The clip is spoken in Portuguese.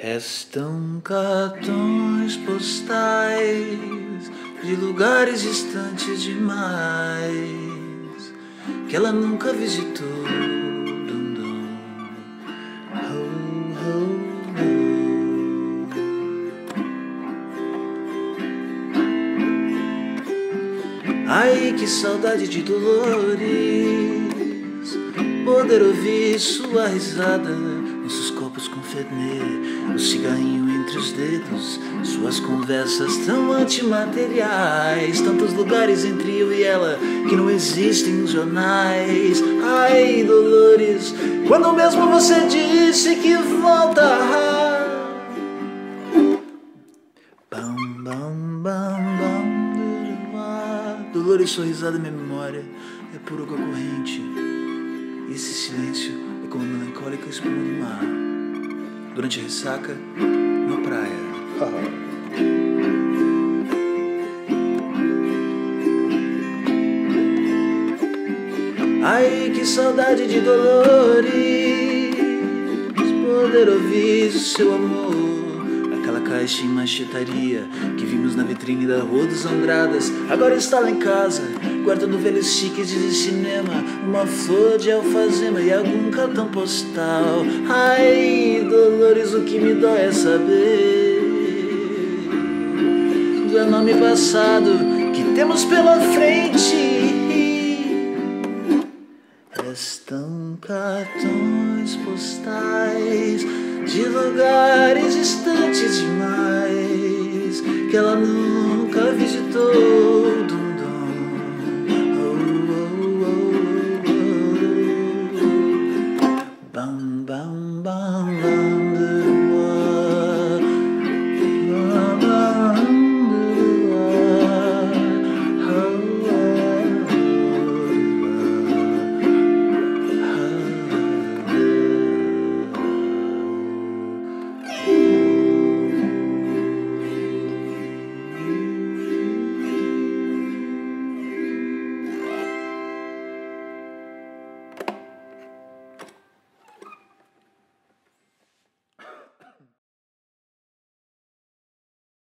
Restam cartões postais de lugares distantes demais que ela nunca visitou. Ai, que saudade de Dolores. Poder ouvir sua risada, nossos copos com fernê, o cigarrinho entre os dedos, suas conversas tão antimateriais, tantos lugares entre eu e ela que não existem nos jornais. Ai, Dolores, quando mesmo você disse que volta. Bam, bam, bam, bam, Dolores sorrisada minha memória é pura corrente. Esse silêncio é como melancólica espuma do mar. Durante a ressaca, na praia. Ai, que saudade de Dolores Poder ouvir o seu amor Aquela caixa em machetaria Que vimos na vitrine da Rua dos Andradas Agora está lá em casa Guardando velhos chiques de cinema Uma flor de alfazema e algum cartão postal. Ai, Dolores, o que me dói é saber Do enorme passado que temos pela frente. Restam cartões postais de lugares distantes demais que ela nunca visitou. Dum -dum. Oh, oh, oh, oh. bam, bam, bam, bam.